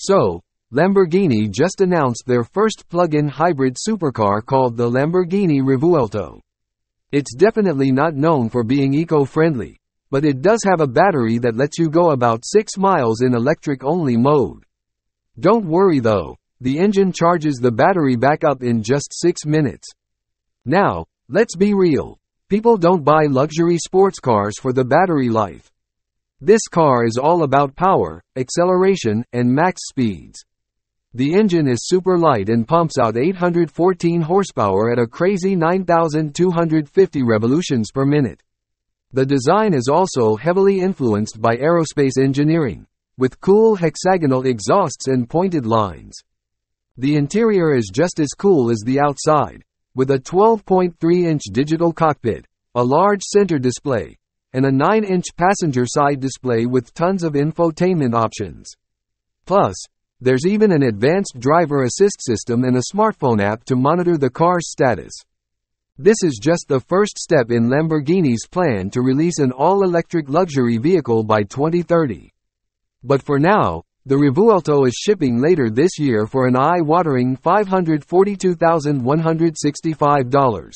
So, Lamborghini just announced their first plug-in hybrid supercar called the Lamborghini Revuelto. It's definitely not known for being eco-friendly, but it does have a battery that lets you go about 6 miles in electric-only mode. Don't worry though, the engine charges the battery back up in just 6 minutes. Now, let's be real. People don't buy luxury sports cars for the battery life. This car is all about power, acceleration, and max speeds. The engine is super light and pumps out 814 horsepower at a crazy 9,250 revolutions per minute. The design is also heavily influenced by aerospace engineering, with cool hexagonal exhausts and pointed lines. The interior is just as cool as the outside, with a 12.3-inch digital cockpit, a large center display, and a 9-inch passenger side display with tons of infotainment options. Plus, there's even an advanced driver assist system and a smartphone app to monitor the car's status. This is just the first step in Lamborghini's plan to release an all-electric luxury vehicle by 2030. But for now, the Revuelto is shipping later this year for an eye-watering $542,165.